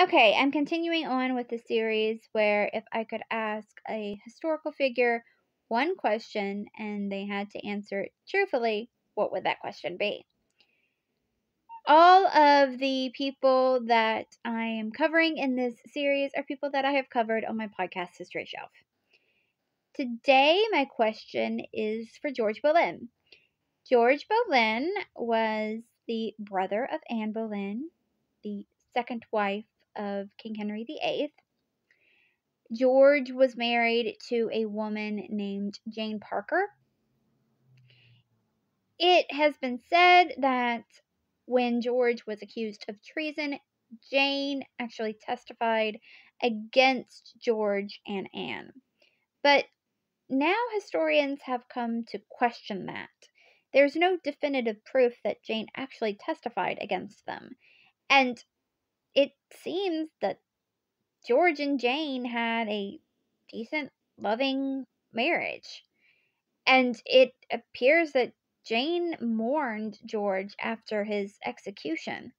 Okay, I'm continuing on with the series where if I could ask a historical figure one question and they had to answer it truthfully, what would that question be? All of the people that I am covering in this series are people that I have covered on my podcast History Shelf. Today, my question is for George Boleyn. George Boleyn was the brother of Anne Boleyn, the second wife of King Henry VIII. George was married to a woman named Jane Parker. It has been said that when George was accused of treason, Jane actually testified against George and Anne. But now historians have come to question that. There's no definitive proof that Jane actually testified against them. And it seems that George and Jane had a decent, loving marriage. And it appears that Jane mourned George after his execution.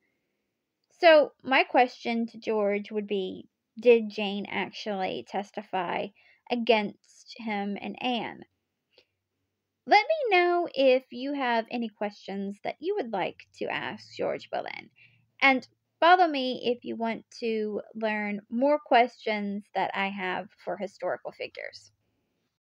So, my question to George would be Did Jane actually testify against him and Anne? Let me know if you have any questions that you would like to ask George Boleyn. And follow me if you want to learn more questions that I have for historical figures.